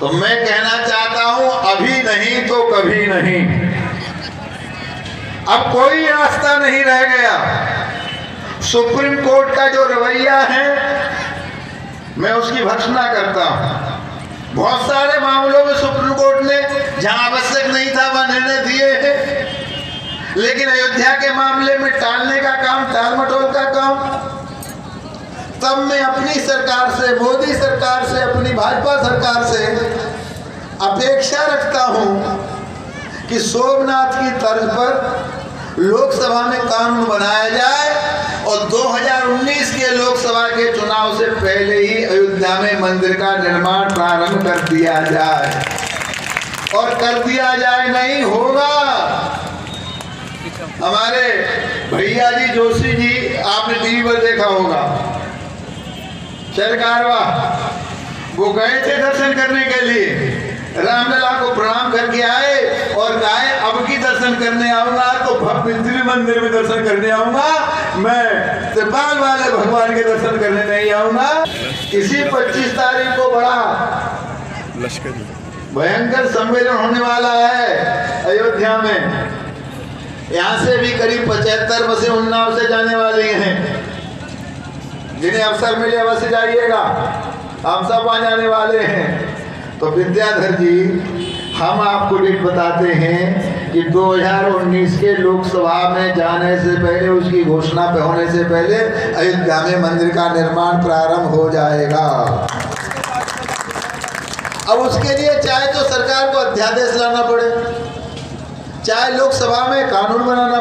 तो मैं कहना चाहता हूँ अभी नहीं तो कभी नहीं। अब कोई रास्ता नहीं रह गया। सुप्रीम कोर्ट का जो रवैया है मैं उसकी भर्सना करता हूँ। बहुत सारे मामलों में सुप्रीम कोर्ट ने जहाँ आवश्यक नहीं था वह निर्णय दिए हैं। लेकिन अयोध्या के मामले में टालने का काम टाल मटोल का काम तब मैं अपनी सरकार से, मोदी सरकार से, अपनी भाजपा सरकार से अपेक्षा रखता हूँ कि सोमनाथ की तर्ज पर लोकसभा में कानून बनाया जाए और 2019 के लोकसभा के चुनाव से पहले ही अयोध्या में मंदिर का निर्माण प्रारंभ कर दिया जाए। और कर दिया जाए नहीं, होगा। हमारे भैया जी जोशी जी, आपने टीवी पर देखा होगा। सरकारवा वो गए थे दर्शन करने के लिए। रामलला को प्रणाम करके आए और गाय अब की दर्शन करने आऊँगा तो भव्य मंदिर में दर्शन करने आऊँगा। मैं त्रिपाल वाले भगवान के दर्शन करने नहीं आऊँगा। इसी 25 तारीख को बड़ा लश्कर। भयंकर सम्मेलन होने वाला है अयोध्या में। यहाँ से भी करीब पचहत्तर बसें उन्नाव से जाने वाली हैं। जिन्हें अवसर मिले अवश्य जाइएगा। हम सब वहाँ जाने वाले हैं। तो विद्याधर जी, हम आपको डेट बताते हैं कि 2019 के लोकसभा में जाने से पहले, उसकी घोषणा पे होने से पहले अयोध्या में मंदिर का निर्माण प्रारंभ हो जाएगा। अब उसके लिए चाहे तो सरकार को अध्यादेश लाना पड़े। चाहे लोकसभा में कानून बनाना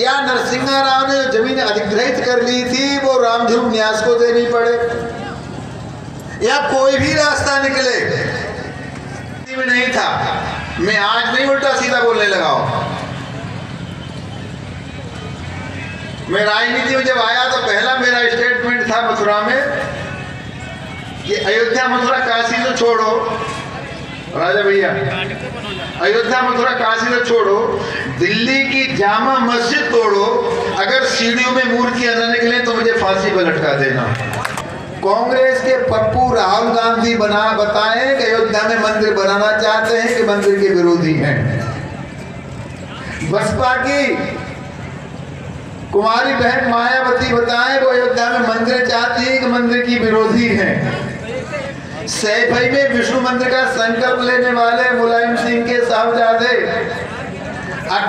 या नरसिंहा राव ने जो ज़मीन अधिग्रहित कर ली थी, वो रामधुम न्यास को देनी पड़े। या कोई भी रास्ता निकले। में नहीं था। मैं आज नहीं उल्टा सीधा बोलने लगा हूँ। मैं राजनीति में जब आया तो पहला मेरा स्टेटमेंट था मथुरा में कि अयोध्या मथुरा काशी तो छोड़ो। राजा भैया, अयोध्या मथुरा काशी तो छोड़ो। दिल्ली की जामा मस्जिद अगर सीढ़ियों में मूर्तियाँ न निकले तो मुझे फांसी पर लटका देना। कांग्रेस के पप्पू राहुल गांधी बना, बताएँ कि अयोध्या में मंदिर बनाना चाहते हैं कि मंदिर के विरोधी हैं। बसपा की कुमारी बहन मायावती बताएँ, वो अयोध्या में मंदिर चाहती है कि मंदिर की विरोधी हैं। सैफई में विष्णु मंदिर का संकल्प लेने वाले साहबजादे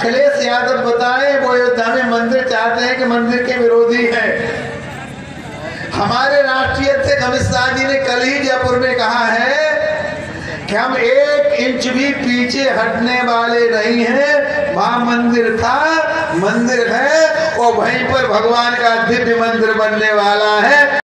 अखिलेश यादव बताएँ, वो अयोध्या में मंदिर चाहते हैं कि मंदिर के विरोधी हैं। हमारे राष्ट्रीय अध्यक्ष अमित शाह जी ने कल ही जयपुर में कहा है कि हम एक इंच भी पीछे हटने वाले नहीं हैं। वहाँ मंदिर था, मंदिर है, और वहीं पर भगवान का दिव्य मंदिर बनने वाला है।